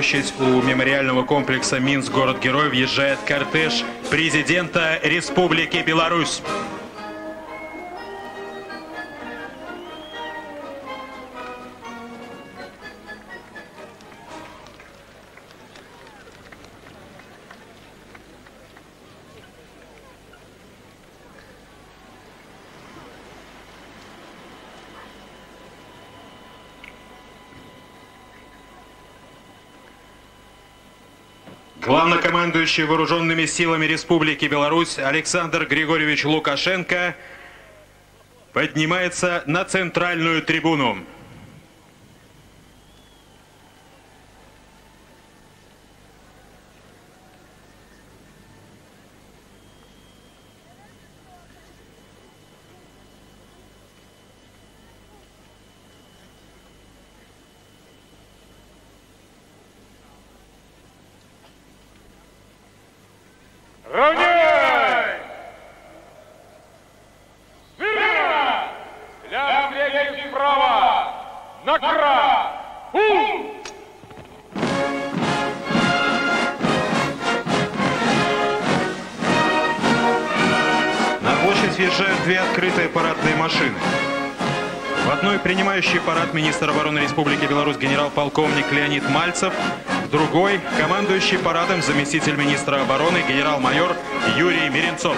Площадь у мемориального комплекса Минск город-герой въезжает кортеж президента Республики Беларусь. Главнокомандующий вооруженными силами Республики Беларусь Александр Григорьевич Лукашенко поднимается на центральную трибуну. Равняй! Смирно! Для встречи справа! На край! На площадь въезжают две открытые парадные машины. В одной принимающий парад министр обороны Республики Беларусь генерал-полковник Леонид Мальцев, другой командующий парадом заместитель министра обороны генерал-майор Юрий Меренцов.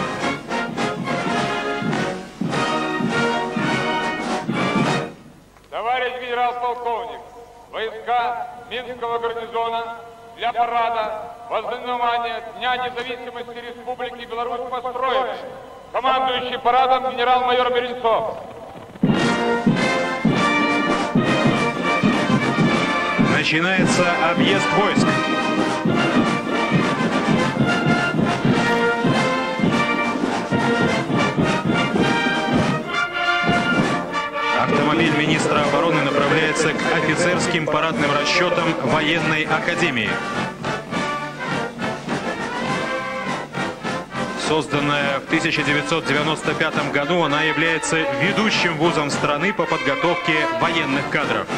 Товарищ генерал-полковник, войска Минского гарнизона для парада вознаменования Дня независимости Республики Беларусь построены. Командующий парадом генерал-майор Беренцов. Начинается объезд войск. Автомобиль министра обороны направляется к офицерским парадным расчетам военной академии. Созданная в 1995 году, она является ведущим вузом страны по подготовке военных кадров.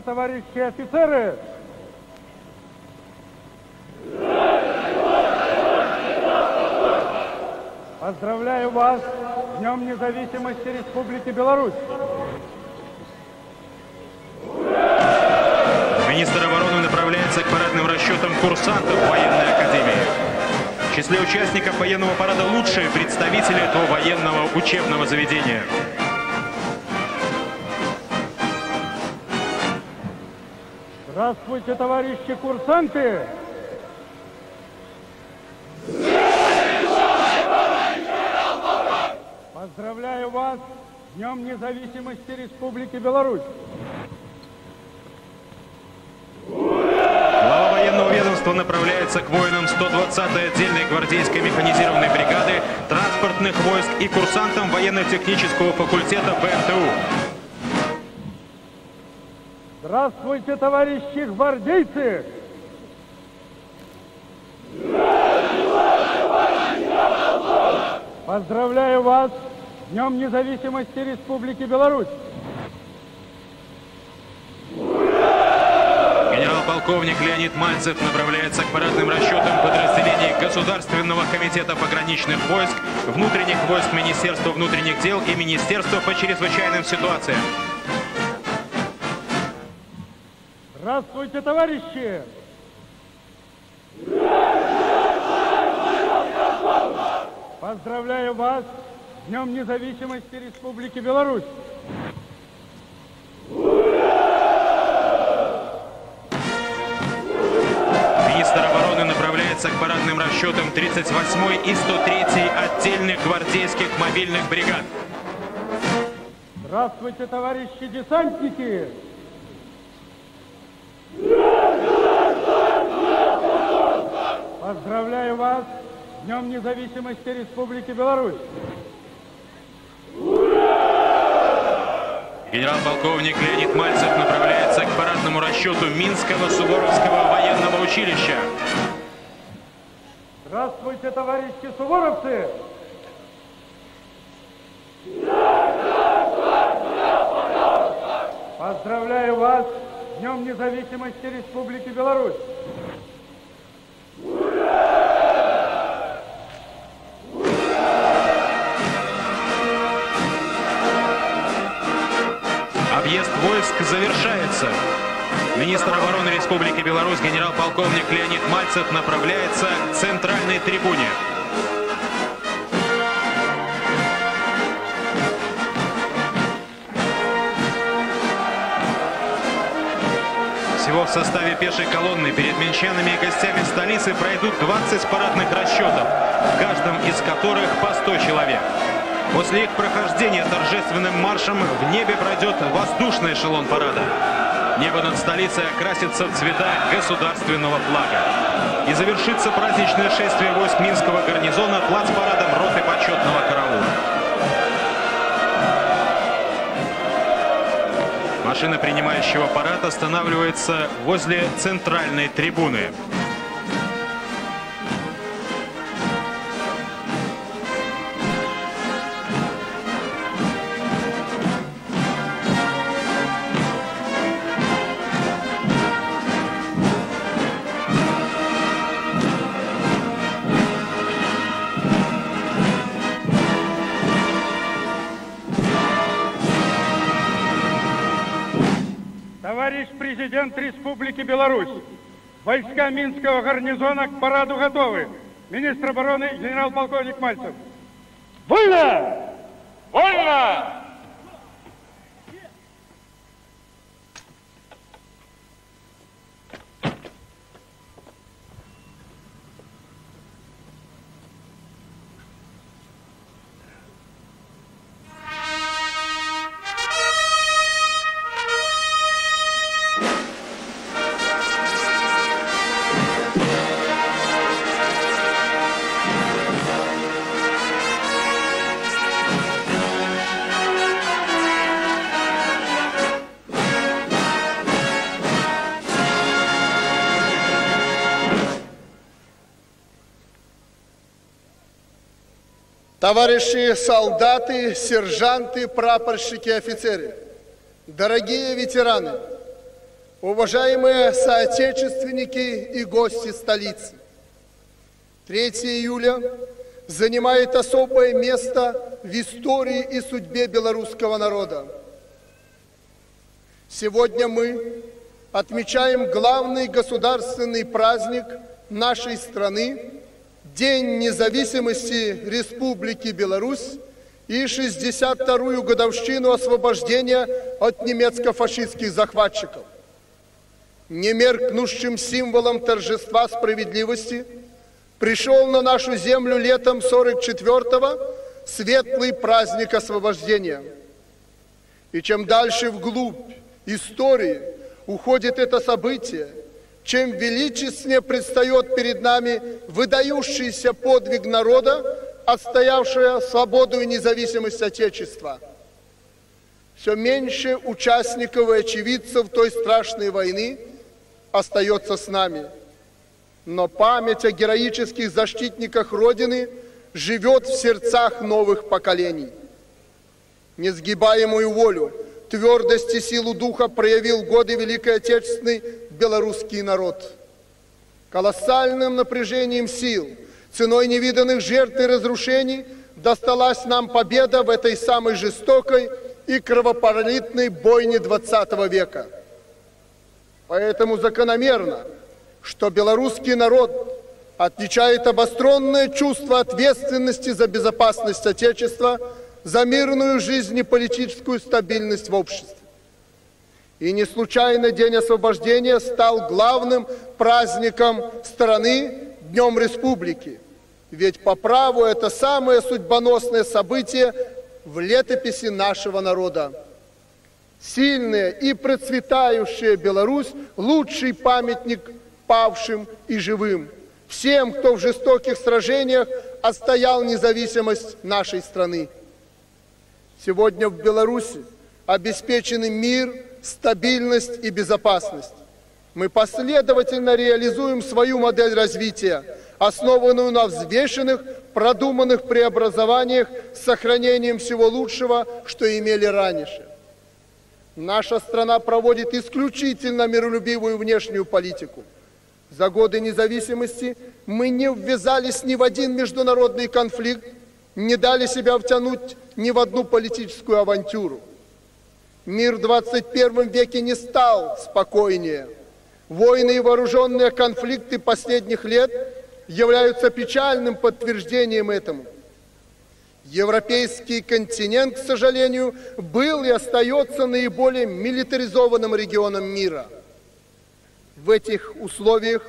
Здравствуйте, товарищи офицеры! Поздравляю вас с Днем независимости Республики Беларусь! Министр обороны направляется к парадным расчетам курсантов военной академии. В числе участников военного парада лучшие представители этого военного учебного заведения. Здравствуйте, товарищи курсанты! Поздравляю вас с Днем независимости Республики Беларусь! Глава военного ведомства направляется к воинам 120-й отдельной гвардейской механизированной бригады, транспортных войск и курсантам военно-технического факультета БМТУ. Здравствуйте, товарищи гвардейцы! Поздравляю вас с Днем независимости Республики Беларусь! Генерал-полковник Леонид Мальцев направляется к парадным расчетам подразделений Государственного комитета пограничных войск, внутренних войск Министерства внутренних дел и Министерства по чрезвычайным ситуациям. Здравствуйте, товарищи! Поздравляю вас с Днем независимости Республики Беларусь! Министр обороны направляется к парадным расчетам 38-й и 103-й отдельных гвардейских мобильных бригад. Здравствуйте, товарищи десантники! Поздравляю вас с Днем независимости Республики Беларусь! Генерал-полковник Леонид Мальцев направляется к парадному расчету Минского Суворовского военного училища. Здравствуйте, товарищи суворовцы! Поздравляю вас Днем независимости Республики Беларусь! Объезд войск завершается. Министр обороны Республики Беларусь генерал-полковник Леонид Мальцев направляется к центральной трибуне. Всего в составе пешей колонны перед минчанами и гостями столицы пройдут 20 парадных расчетов, в каждом из которых по 100 человек. После их прохождения торжественным маршем в небе пройдет воздушный эшелон парада. Небо над столицей окрасится в цвета государственного флага. И завершится праздничное шествие войск Минского гарнизона плацпарадом роты почетного караула. Машина принимающего парад останавливается возле центральной трибуны. Президент Республики Беларусь, войска Минского гарнизона к параду готовы. Министр обороны генерал-полковник Мальцев. Вольно! Вольно! Товарищи солдаты, сержанты, прапорщики, офицеры, дорогие ветераны, уважаемые соотечественники и гости столицы. 3 июля занимает особое место в истории и судьбе белорусского народа. Сегодня мы отмечаем главный государственный праздник нашей страны – День независимости Республики Беларусь и 62-ю годовщину освобождения от немецко-фашистских захватчиков. Немеркнущим символом торжества справедливости пришел на нашу землю летом 44-го светлый праздник освобождения. И чем дальше вглубь истории уходит это событие – чем величественнее предстает перед нами выдающийся подвиг народа, отстоявшего свободу и независимость Отечества. Все меньше участников и очевидцев той страшной войны остается с нами. Но память о героических защитниках Родины живет в сердцах новых поколений. Несгибаемую волю, твердость и силу духа проявил годы Великой Отечественной белорусский народ. Колоссальным напряжением сил, ценой невиданных жертв и разрушений досталась нам победа в этой самой жестокой и кровопролитной бойне 20 века. Поэтому закономерно, что белорусский народ отличает обостренное чувство ответственности за безопасность Отечества, за мирную жизнь и политическую стабильность в обществе. И не случайно День освобождения стал главным праздником страны, Днем Республики. Ведь по праву это самое судьбоносное событие в летописи нашего народа. Сильная и процветающая Беларусь – лучший памятник павшим и живым. Всем, кто в жестоких сражениях отстоял независимость нашей страны. Сегодня в Беларуси обеспечены мир – стабильность и безопасность. Мы последовательно реализуем свою модель развития, основанную на взвешенных, продуманных преобразованиях с сохранением всего лучшего, что имели раньше. Наша страна проводит исключительно миролюбивую внешнюю политику. За годы независимости мы не ввязались ни в один международный конфликт, не дали себя втянуть ни в одну политическую авантюру. Мир в 21 веке не стал спокойнее. Войны и вооруженные конфликты последних лет являются печальным подтверждением этому. Европейский континент, к сожалению, был и остается наиболее милитаризованным регионом мира. В этих условиях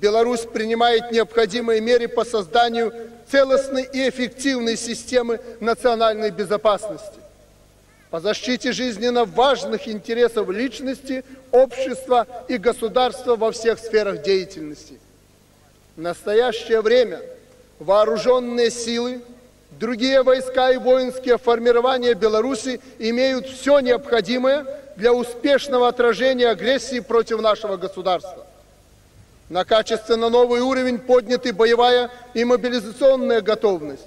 Беларусь принимает необходимые меры по созданию целостной и эффективной системы национальной безопасности, по защите жизненно важных интересов личности, общества и государства во всех сферах деятельности. В настоящее время вооруженные силы, другие войска и воинские формирования Беларуси имеют все необходимое для успешного отражения агрессии против нашего государства. На качественно новый уровень подняты боевая и мобилизационная готовность.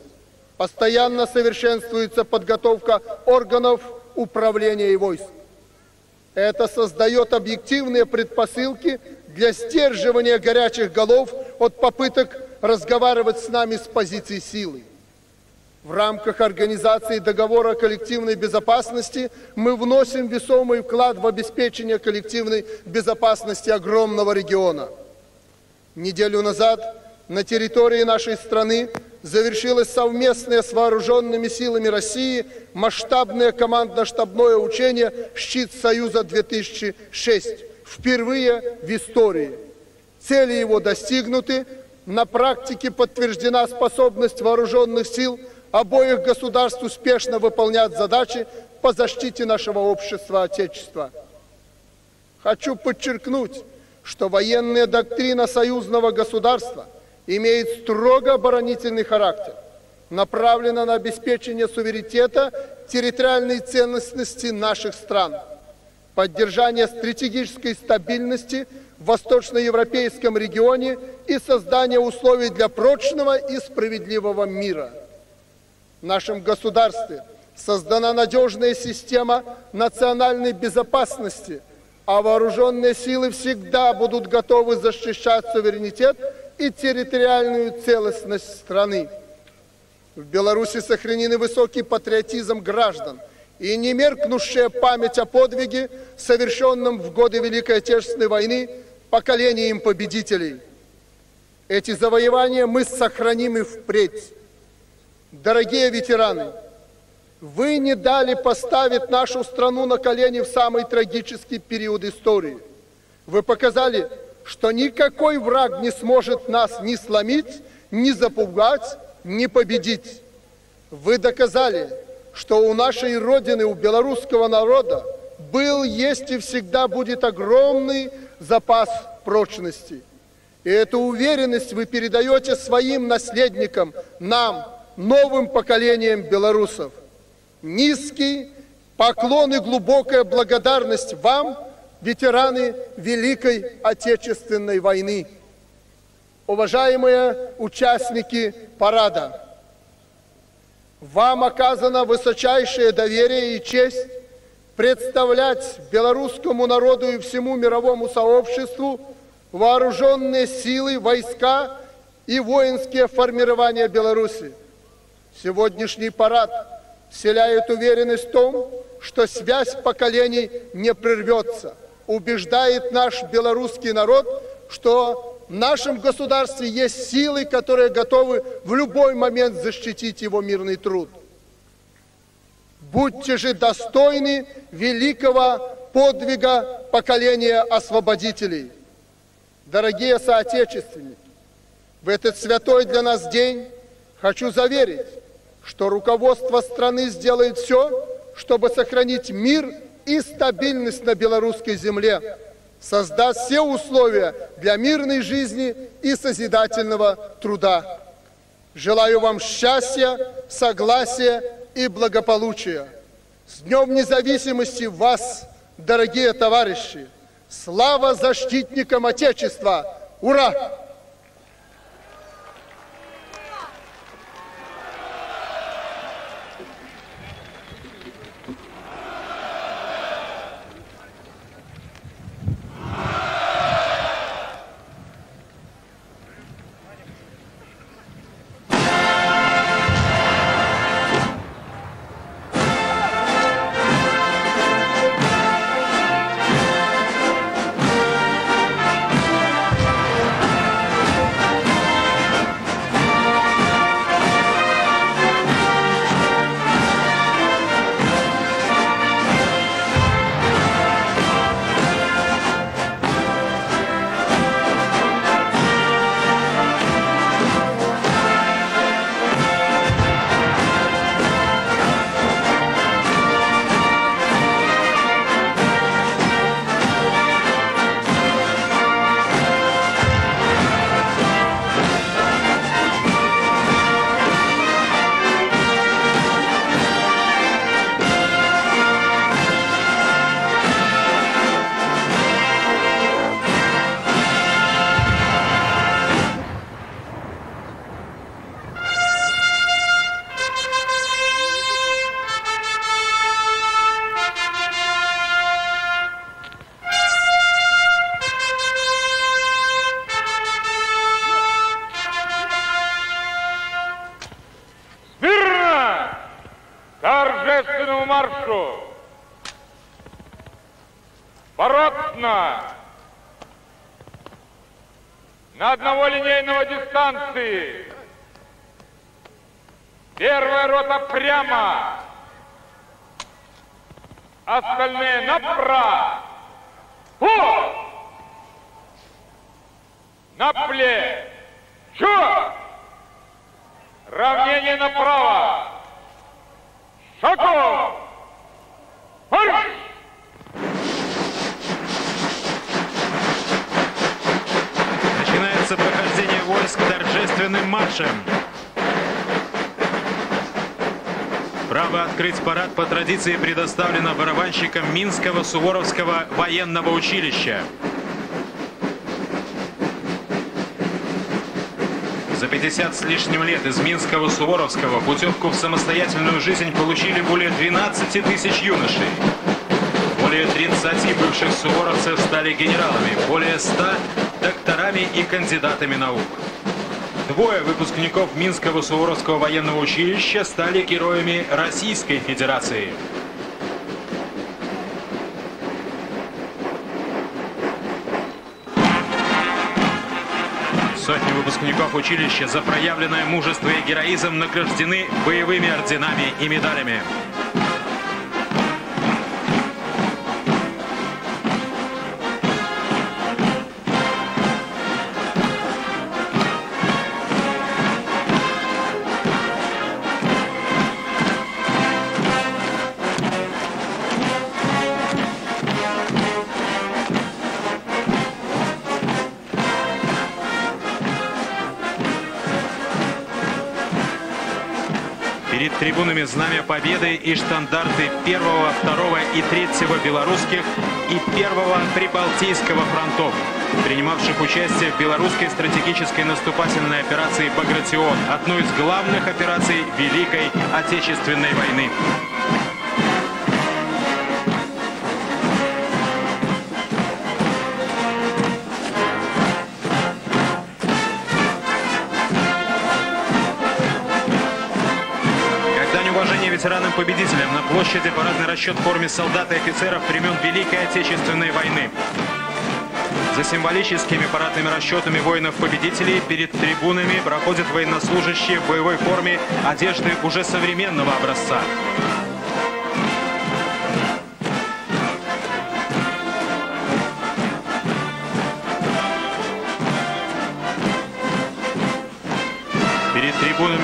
Постоянно совершенствуется подготовка органов управления и войск. Это создает объективные предпосылки для стерживания горячих голов от попыток разговаривать с нами с позиции силы. В рамках организации договора о коллективной безопасности мы вносим весомый вклад в обеспечение коллективной безопасности огромного региона – Неделю назад на территории нашей страны завершилось совместное с вооруженными силами России масштабное командно-штабное учение «Щит Союза-2006» впервые в истории. Цели его достигнуты, на практике подтверждена способность вооруженных сил обоих государств успешно выполнять задачи по защите нашего общества Отечества. Хочу подчеркнуть, что военная доктрина союзного государства имеет строго оборонительный характер, направлена на обеспечение суверенитета, территориальной целостности наших стран, поддержание стратегической стабильности в восточноевропейском регионе и создание условий для прочного и справедливого мира. В нашем государстве создана надежная система национальной безопасности – а вооруженные силы всегда будут готовы защищать суверенитет и территориальную целостность страны. В Беларуси сохранены высокий патриотизм граждан и немеркнущая память о подвиге, совершенном в годы Великой Отечественной войны поколением победителей. Эти завоевания мы сохраним и впредь. Дорогие ветераны, вы не дали поставить нашу страну на колени в самый трагический период истории. Вы показали, что никакой враг не сможет нас ни сломить, ни запугать, ни победить. Вы доказали, что у нашей Родины, у белорусского народа был, есть и всегда будет огромный запас прочности. И эту уверенность вы передаете своим наследникам, нам, новым поколениям белорусов – низкий поклон и глубокая благодарность вам, ветераны Великой Отечественной войны. Уважаемые участники парада, вам оказано высочайшее доверие и честь представлять белорусскому народу и всему мировому сообществу вооруженные силы, войска и воинские формирования Беларуси. Сегодняшний парад – вселяет уверенность в том, что связь поколений не прервется, убеждает наш белорусский народ, что в нашем государстве есть силы, которые готовы в любой момент защитить его мирный труд. Будьте же достойны великого подвига поколения освободителей. Дорогие соотечественники, в этот святой для нас день хочу заверить, что руководство страны сделает все, чтобы сохранить мир и стабильность на белорусской земле, создаст все условия для мирной жизни и созидательного труда. Желаю вам счастья, согласия и благополучия. С Днем Независимости вас, дорогие товарищи! Слава защитникам Отечества! Ура! Дистанции! Первая рота прямо! Остальные направо! Фу! На плечо! Равнение направо! Шагом! Марш! Начинается войск торжественным маршем. Право открыть парад по традиции предоставлено барабанщикам Минского Суворовского военного училища. За 50 с лишним лет из Минского Суворовского путевку в самостоятельную жизнь получили более 12 тысяч юношей. Более 30 бывших суворовцев стали генералами, более 100 докторами и кандидатами наук. Двое выпускников Минского Суворовского военного училища стали героями Российской Федерации. Сотни выпускников училища за проявленное мужество и героизм награждены боевыми орденами и медалями. Трибунами Знамя Победы и штандарты первого, второго и третьего белорусских и первого прибалтийского фронтов, принимавших участие в белорусской стратегической наступательной операции «Багратион», одной из главных операций Великой Отечественной войны. Ветеранам-победителям на площади парадный расчет в форме солдат и офицеров времен Великой Отечественной войны. За символическими парадными расчетами воинов-победителей перед трибунами проходят военнослужащие в боевой форме одежды уже современного образца.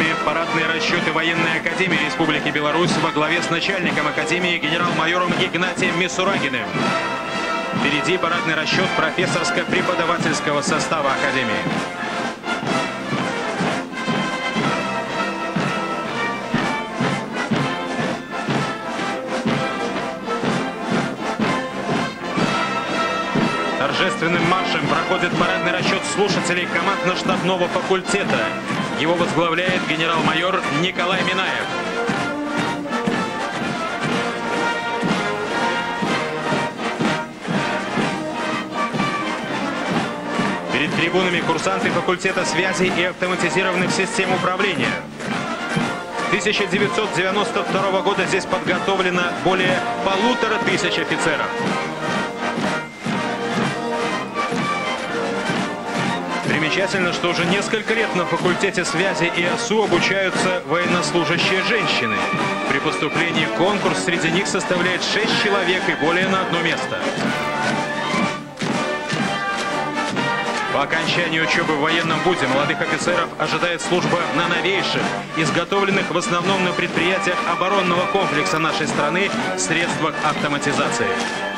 Трибунами парадные расчеты военной академии Республики Беларусь во главе с начальником академии генерал-майором Игнатием Мисурагиным. Впереди парадный расчет профессорско-преподавательского состава академии. Торжественным маршем проходит парадный расчет слушателей командно-штабного факультета. Его возглавляет генерал-майор Николай Минаев. Перед трибунами курсанты факультета связи и автоматизированных систем управления. С 1992 года здесь подготовлено более полутора тысяч офицеров. Примечательно, что уже несколько лет на факультете связи и ОСУ обучаются военнослужащие женщины. При поступлении в конкурс среди них составляет 6 человек и более на одно место. По окончании учебы в военном вузе молодых офицеров ожидает служба на новейших, изготовленных в основном на предприятиях оборонного комплекса нашей страны средствах автоматизации.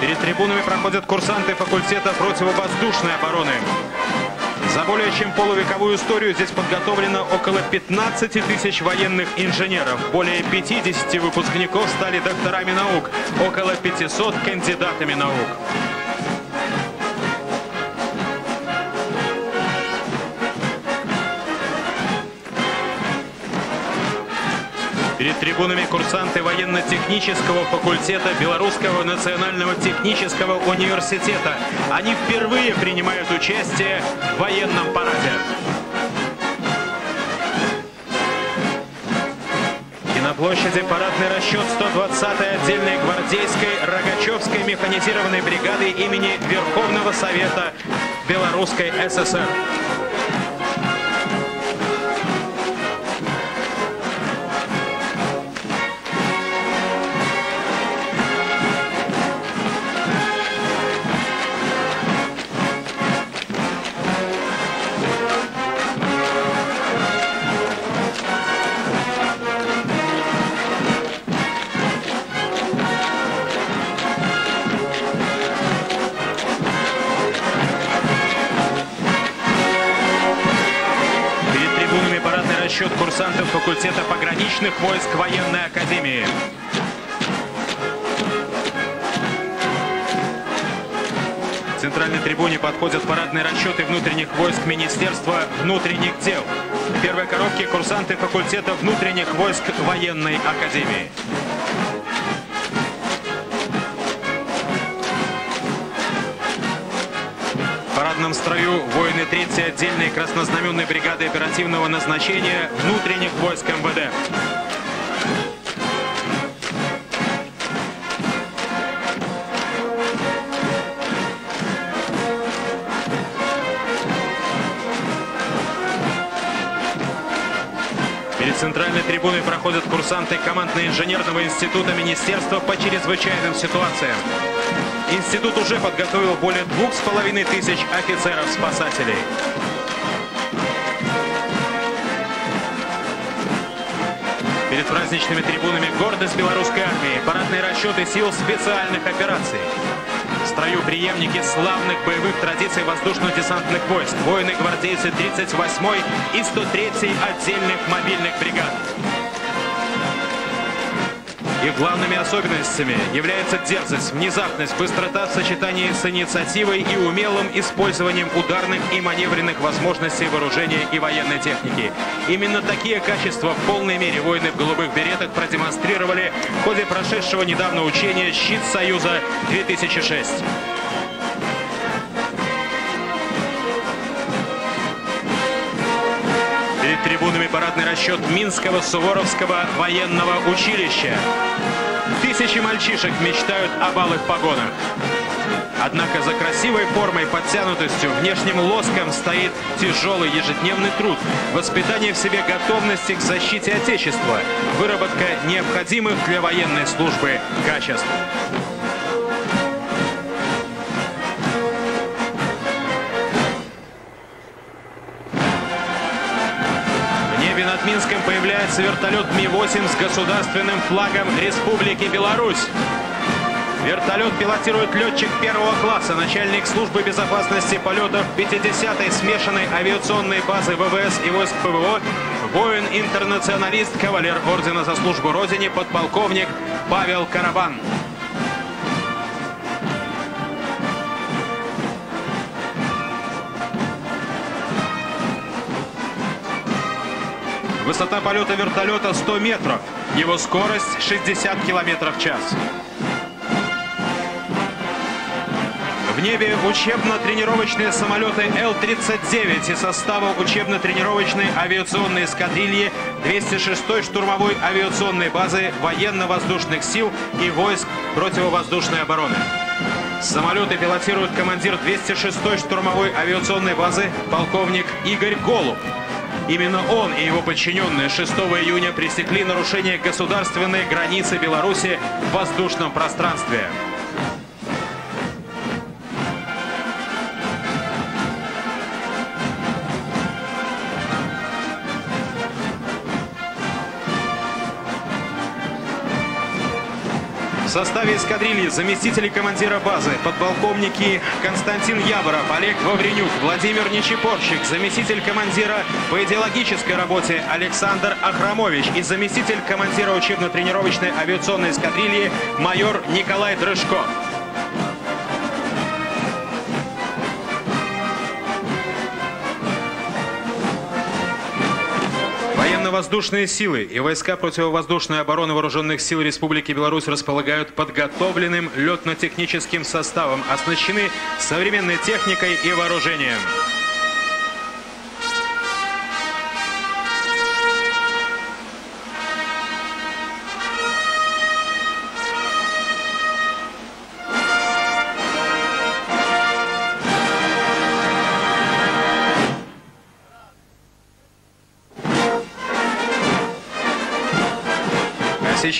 Перед трибунами проходят курсанты факультета противовоздушной обороны. За более чем полувековую историю здесь подготовлено около 15 тысяч военных инженеров. Более 50 выпускников стали докторами наук, около 500 кандидатами наук. Перед трибунами курсанты военно-технического факультета Белорусского национального технического университета. Они впервые принимают участие в военном параде. площади парадный расчет 120-й отдельной гвардейской Рогачевской механизированной бригады имени Верховного Совета Белорусской ССР. Войск военной академии. К центральной трибуне подходят парадные расчеты внутренних войск Министерства внутренних дел. В первой коробке курсанты факультета внутренних войск военной академии. Парадном строю воины 3-й отдельной краснознаменной бригады оперативного назначения внутренних войск МВД. Трибуной проходят курсанты командно-инженерного института Министерства по чрезвычайным ситуациям. Институт уже подготовил более двух с половиной тысяч офицеров-спасателей. Перед праздничными трибунами гордость белорусской армии, парадные расчеты сил специальных операций. В строю преемники славных боевых традиций воздушно-десантных войск, воины-гвардейцы 38-й и 103-й отдельных мобильных бригад. Их главными особенностями является дерзость, внезапность, быстрота в сочетании с инициативой и умелым использованием ударных и маневренных возможностей вооружения и военной техники. Именно такие качества в полной мере воины в голубых беретах продемонстрировали в ходе прошедшего недавно учения «Щит Союза-2006». Трибунами парадный расчет Минского Суворовского военного училища. Тысячи мальчишек мечтают о балых погонах. Однако за красивой формой, подтянутостью, внешним лоском стоит тяжелый ежедневный труд, воспитание в себе готовности к защите Отечества, выработка необходимых для военной службы качеств. Появляется вертолет Ми-8 с государственным флагом Республики Беларусь. Вертолет пилотирует летчик первого класса, начальник службы безопасности полетов 50-й смешанной авиационной базы ВВС и войск ПВО, воин-интернационалист, кавалер ордена за службу Родине, подполковник Павел Карабан. Высота полета вертолета 100 метров. Его скорость 60 километров в час. В небе учебно-тренировочные самолеты Л-39 из состава учебно-тренировочной авиационной эскадрильи 206-й штурмовой авиационной базы военно-воздушных сил и войск противовоздушной обороны. Самолеты пилотирует командир 206-й штурмовой авиационной базы полковник Игорь Голуб. Именно он и его подчиненные 6 июня пресекли нарушение государственной границы Беларуси в воздушном пространстве. В составе эскадрильи заместители командира базы, подполковники Константин Яворов, Олег Вавренюк, Владимир Нечипорщик, заместитель командира по идеологической работе Александр Ахрамович и заместитель командира учебно-тренировочной авиационной эскадрильи майор Николай Дрыжко. Военно-воздушные силы и войска противовоздушной обороны вооруженных сил Республики Беларусь располагают подготовленным летно-техническим составом, оснащены современной техникой и вооружением.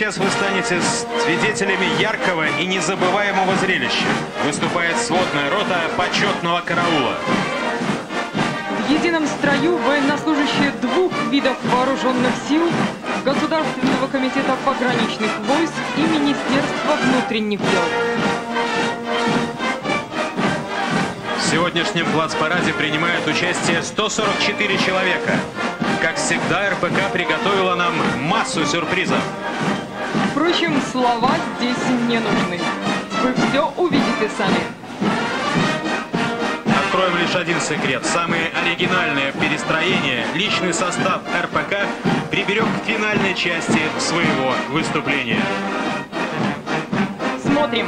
Сейчас вы станете свидетелями яркого и незабываемого зрелища. Выступает сводная рота почетного караула. В едином строю военнослужащие двух видов вооруженных сил, Государственного комитета пограничных войск и Министерства внутренних дел. В сегодняшнем плацпараде принимают участие 144 человека. Как всегда, РПК приготовила нам массу сюрпризов. Впрочем, слова здесь не нужны. Вы все увидите сами. Откроем лишь один секрет. Самые оригинальные перестроения личный состав РПК приберег к финальной части своего выступления. Смотрим.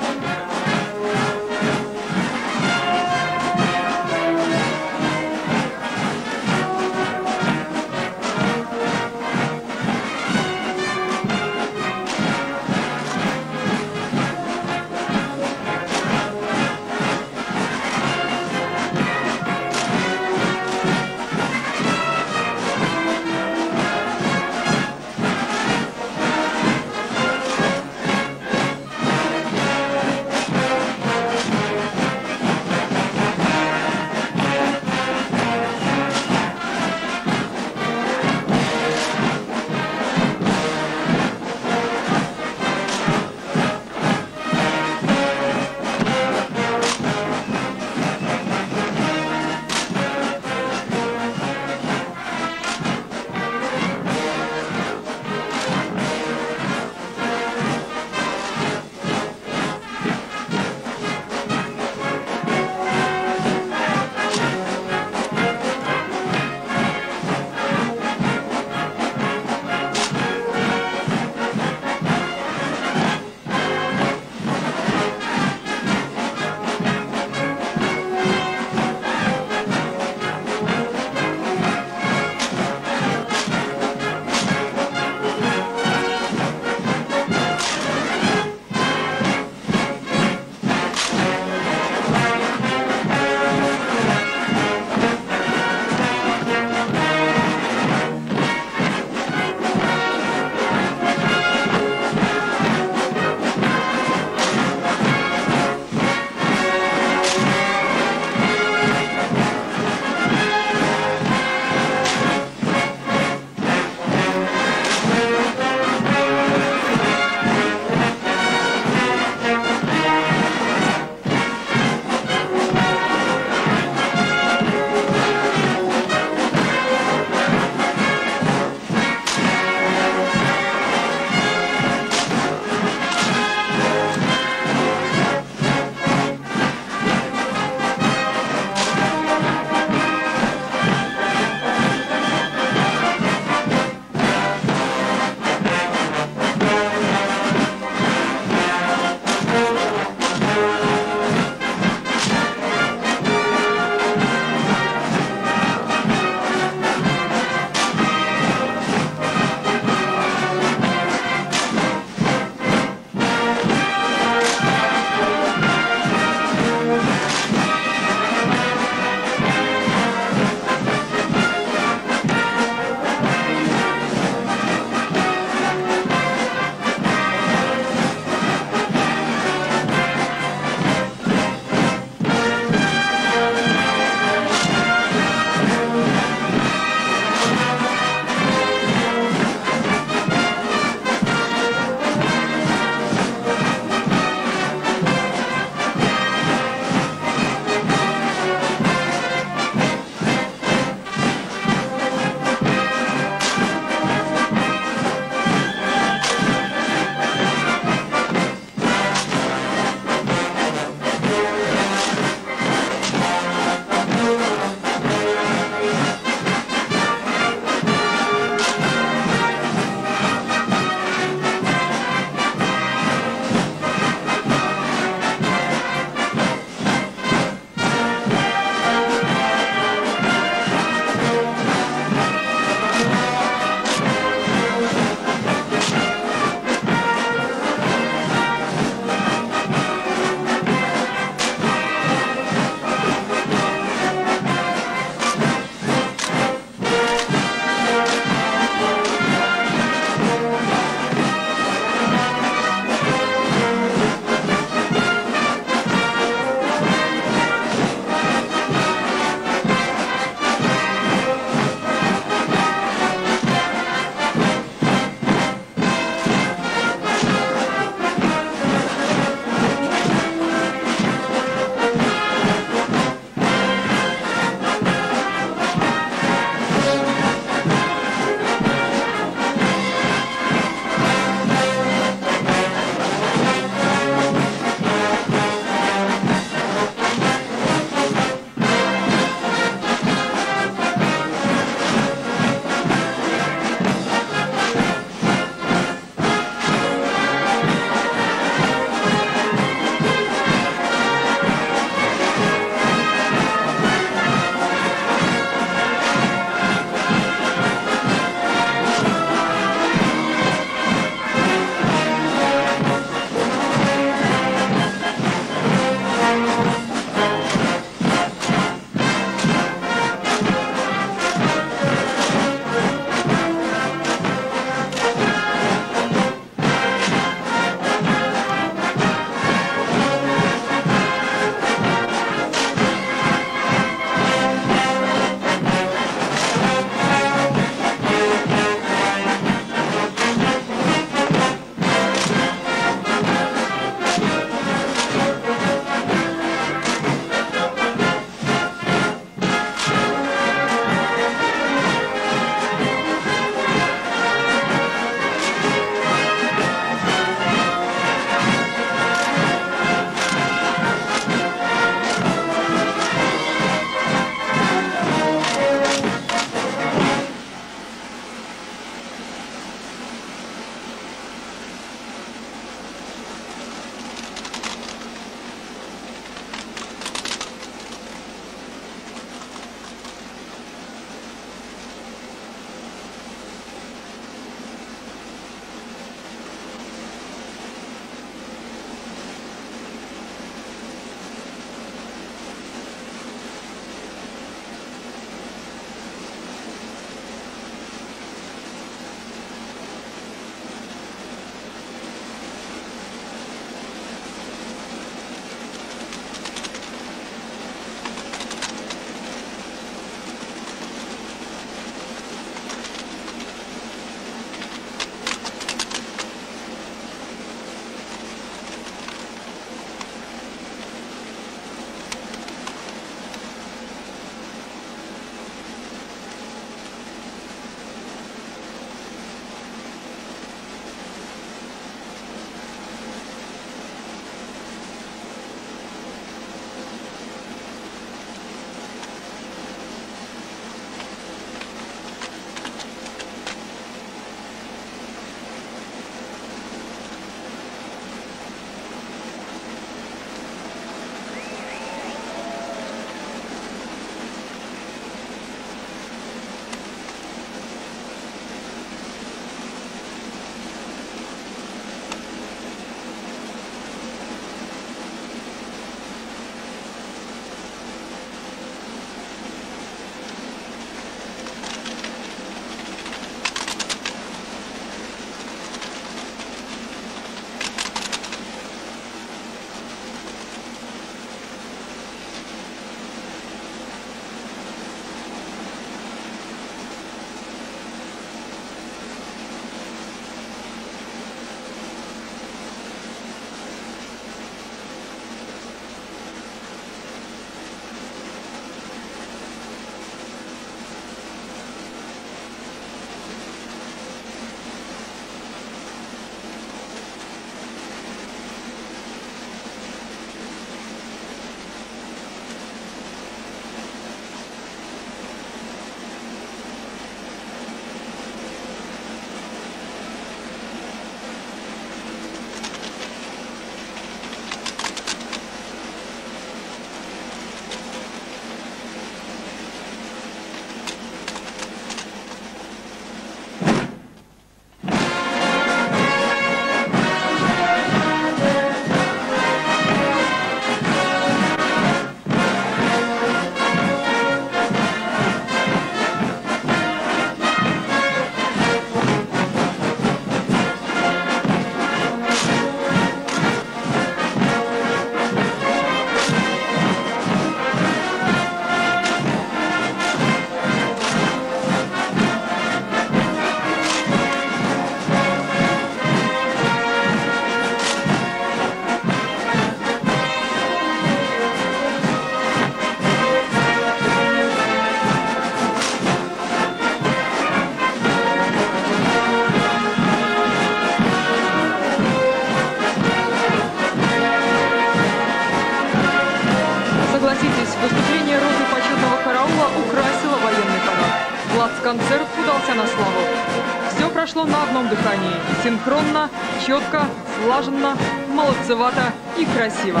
Четко, слаженно, молодцевато и красиво.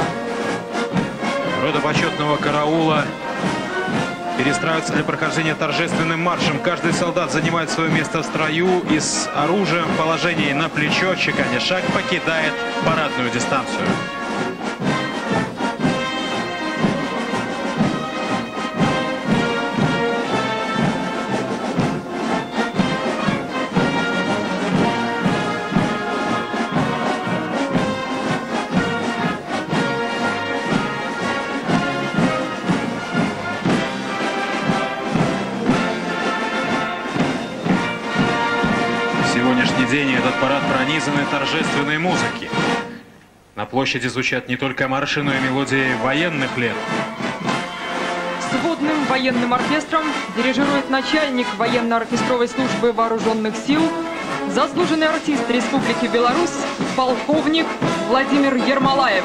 Рода почетного караула перестраиваются для прохождения торжественным маршем. Каждый солдат занимает свое место в строю и с оружием в положении на плечо, чеканя шаг, покидает парадную дистанцию. Пронизаны торжественной музыки. На площади звучат не только марши, но и мелодии военных лет. Сводным военным оркестром дирижирует начальник военно-оркестровой службы вооруженных сил, заслуженный артист Республики Беларусь, полковник Владимир Ермолаев.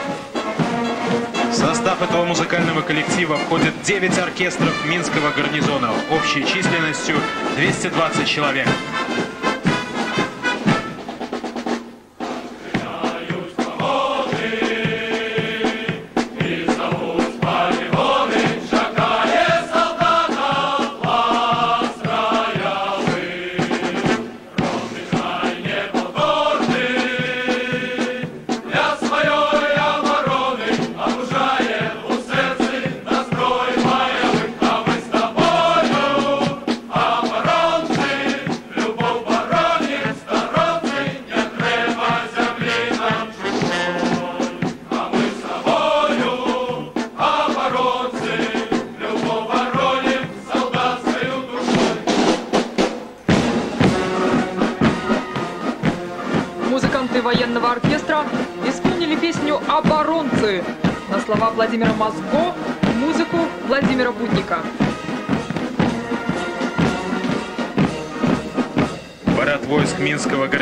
В состав этого музыкального коллектива входит 9 оркестров Минского гарнизона общей численностью 220 человек.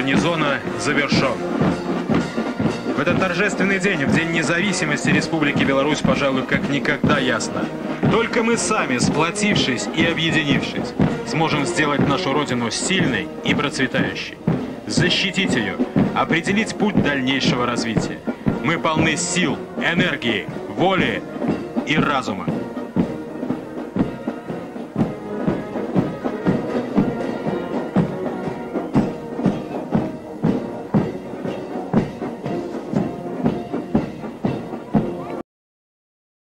Гарнизона завершен. В этот торжественный день, в День независимости Республики Беларусь, пожалуй, как никогда ясно. Только мы сами, сплотившись и объединившись, сможем сделать нашу Родину сильной и процветающей. Защитить ее, определить путь дальнейшего развития. Мы полны сил, энергии, воли и разума.